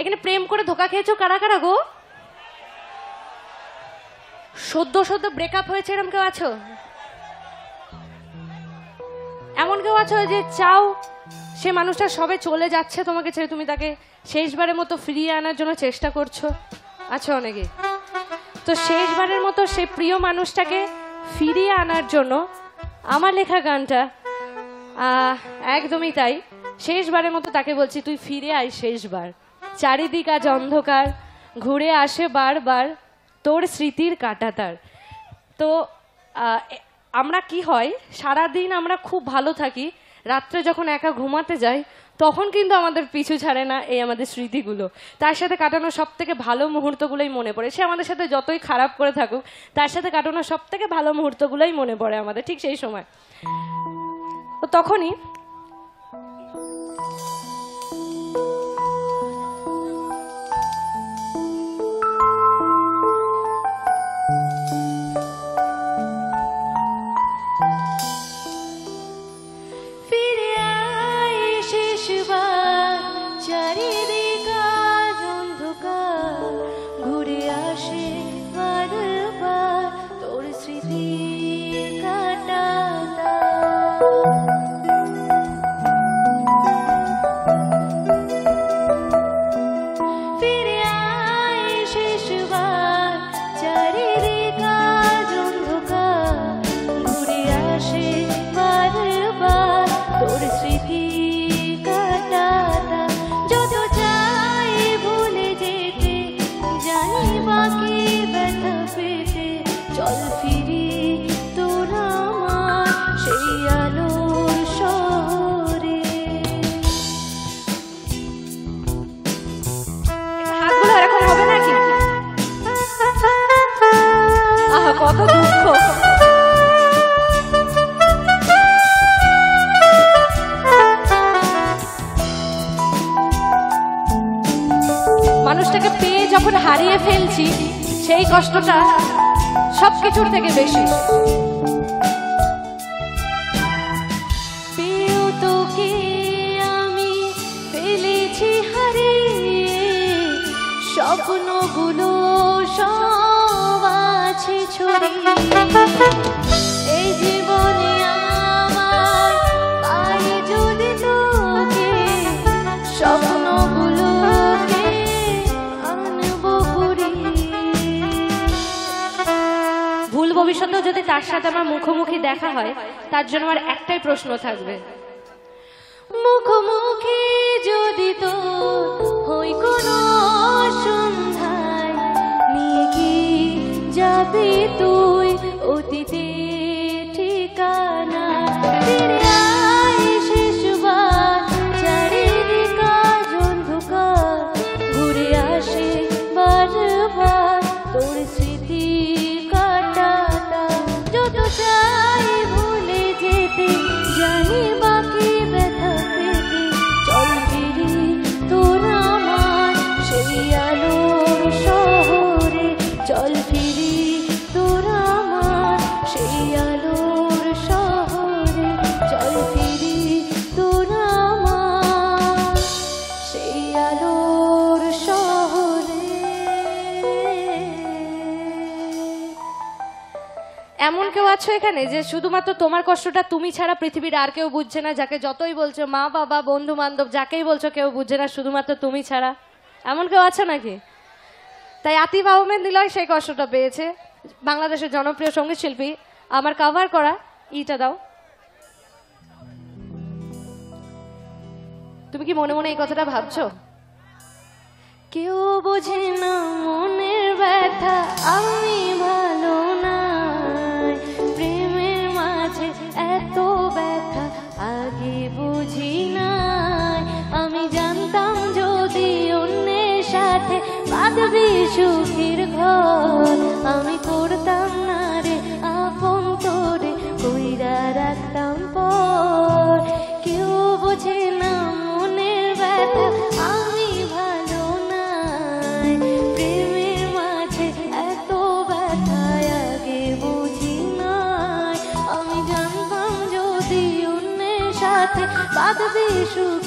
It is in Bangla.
এখানে প্রেম করে ধোকা খেয়েছো কারা কারা গো? সদ্য সদ্য ব্রেকআপ হয়েছে এরকম কেউ আছো? এমন কেউ আছো যে চাও সে মানুষটা সবে চলে যাচ্ছে তোমাকে ছেড়ে, তুমি তাকে শেষবারের মতো ফিরিয়ে আনার জন্য চেষ্টা করছ? আছো অনেকে। তো শেষবারের মতো সে প্রিয় মানুষটাকে ফিরিয়ে আনার জন্য আমার লেখা গানটা একদমই তাই। শেষবারের মতো তাকে বলছি, তুই ফিরে আয় শেষবার। চারিদিক আজ অন্ধকার, ঘুরে আসে বারবার তোর স্মৃতির কাটাতার। তো আমরা কি হয় সারা দিন আমরা খুব ভালো থাকি, রাত্রে যখন একা ঘুমাতে যাই, তখন কিন্তু আমাদের পিছু ছাড়ে না এই আমাদের স্মৃতিগুলো। তার সাথে কাটানো সব থেকে ভালো মুহূর্তগুলোই মনে পড়ে। সে আমাদের সাথে যতই খারাপ করে থাকুক, তার সাথে কাটানো সব থেকে ভালো মুহূর্তগুলোই মনে পড়ে আমাদের, ঠিক সেই সময়। তো তখনই হারিয়ে ফেলছি, সেই কষ্টটা সবকিছুর থেকে বেশি। আমি ফেলেছি হারিয়ে স্বপ্নগুলো সব আছে এই জীবনে ভবিষ্যতেও যদি তার সাথে আমার মুখোমুখি দেখা হয়, তার জন্য আমার একটাই প্রশ্ন থাকবে। মুখোমুখি যদি তো এমন কেউ আছো এখানে যে শুধুমাত্র তোমার কষ্টটা তুমি ছাড়া পৃথিবীর আর কেউ বুঝছে না, যাকে যতই বলছো মা, বাবা, বন্ধু, বান্ধব, যাকেই বলছো কেউ বুঝছে না, শুধুমাত্র তুমি ছাড়া। এমন কেউ আছো নাকি? তাই আতিফ আহমেদ নিলয় সেই কষ্টটা পেয়েছে। বাংলাদেশের জনপ্রিয় সংগীত শিল্পী, আমার কভার করা ইটা দাও। তুমি কি মনে মনে এই কথাটা ভাবছ? কেউ বোঝে না মনের ব্যথা বাঁধবি সুখের ঘর আমি করতাম না রে, আপন তোরে কইরা রাখতাম পর। কেউ বোঝে না মনের ব্যথা, আমি ভালো নাই। প্রেমের মাঝে এত ব্যথা আগে বুঝি নাই। আমি জানতাম যদি অন্যের সাথে বাঁধবে সুখ